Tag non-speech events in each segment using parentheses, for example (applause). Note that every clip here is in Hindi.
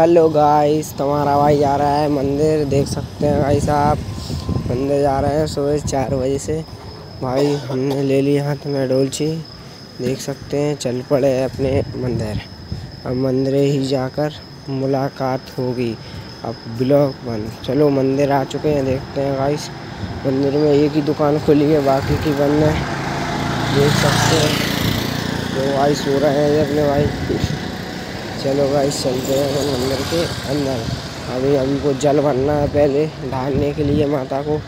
हेलो गाइस तुम्हारा भाई जा रहा है मंदिर, देख सकते हैं भाई साहब। मंदिर जा रहे हैं सुबह चार बजे से। भाई, हमने ले ली हाथ में डोलची। देख सकते हैं, चल पड़े अपने मंदिर। अब मंदिर ही जाकर मुलाकात होगी। अब ब्लॉग बंद। चलो, मंदिर आ चुके हैं। देखते हैं गाइस मंदिर में एक ही दुकान खुली है, बाकी की बंद है। देख सकते हैं। तो भाई सो रहे हैं अपने भाई। चलो भाई चलते हैं अपन मंदिर के अंदर। अभी हमको जल भरना है पहले, ढालने के लिए माता को।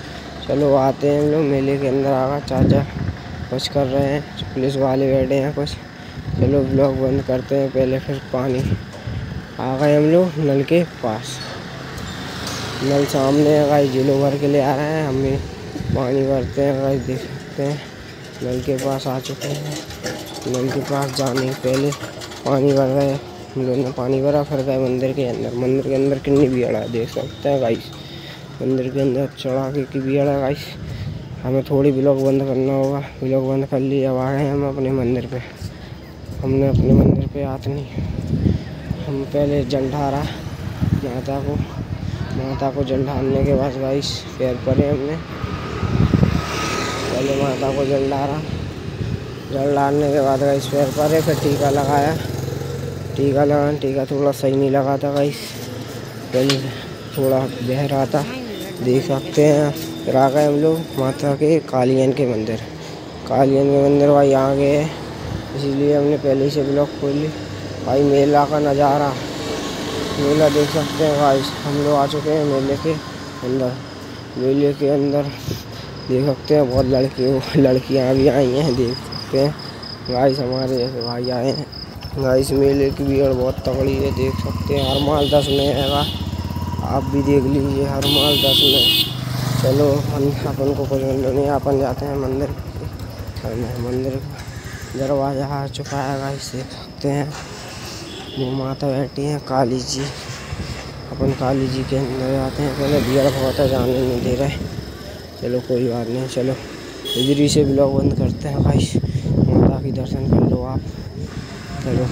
चलो आते हैं हम लोग, मेले के अंदर आगा चाचा कुछ कर रहे हैं, पुलिस वाले बैठे हैं कुछ। चलो ब्लॉक बंद करते हैं पहले, फिर पानी। आ गए हम लोग नल के पास। नल सामने है भाई जिलो भर के ले आ रहे हैं, हम भी पानी भरते हैं भाई देख सकते हैं। नल के पास आ चुके हैं। नल के पास जाने पहले पानी भर रहे हैं। हम लोग ने पानी भरा, फिर गए मंदिर के अंदर। मंदिर के अंदर कितनी भीड़ है, देख सकते हैं गाइस मंदिर के अंदर चढ़ा के की भीड़ है गाइस हमें थोड़ी ब्लॉग बंद करना होगा। ब्लॉग बंद कर लिए, अब आ गए हम अपने मंदिर पे। हमने अपने मंदिर पे हाथ नहीं। हम पहले जल ढारा, माता को। माता को जल ढालने के बाद गाइस पैर पड़े हमने। पहले माता को जल डाला जल डालने के बाद गाइस पैर पड़े, फिर टीका लगाया। टीका लगा टीका थोड़ा सही नहीं लगा था गाइस पहले थोड़ा बह रहा था। देख सकते हैं फिर आ गए हम लोग माता के, कालियन के मंदिर। कालियन के मंदिर भाई आ गए इसीलिए हमने पहले से ब्लॉक खोल भाई मेला का नज़ारा। मेला देख सकते हैं भाई। हम लोग आ चुके हैं मेले के अंदर। मेले के अंदर देख सकते हैं बहुत लड़के, लड़कियाँ भी आई हैं। देख सकते हैं। गाइस हमारे जैसे भाई आए हैं। गाइस मेले की भीड़ बहुत तगड़ी है, देख सकते हैं। हर माल दस में है आप भी देख लीजिए हर माल दस में। चलो हम अपन को कुछ नहीं, अपन जाते हैं मंदिर मंदिर दरवाज़ा आ चुका है गाइस देख सकते हैं। वो माता बैठी हैं, काली जी। अपन काली जी के अंदर जाते हैं। पहले भीड़ बहुत है, जाने नहीं दे रहे। चलो, कोई बात नहीं, चलो। इधर से ब्लॉग बंद करते हैं गाइस माता की दर्शन कर लो आप। चलो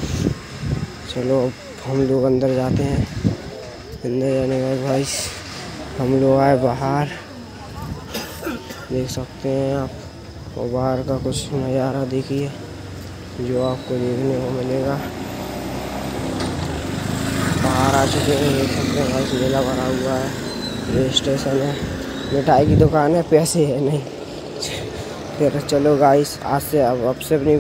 चलो, अब हम लोग अंदर जाते हैं। अंदर जाने के बाद भाई, हम लोग आए बाहर। देख सकते हैं आप, और बाहर का कुछ नज़ारा देखिए, जो आपको देखने को मिलेगा। बाहर आ चुके हैं, देख सकते हैं भाई, मेला भरा हुआ है, रेल स्टेशन है। मिठाई की दुकान है, पैसे है नहीं। फिर (laughs) चलो गाइस आज से अब अब से अपनी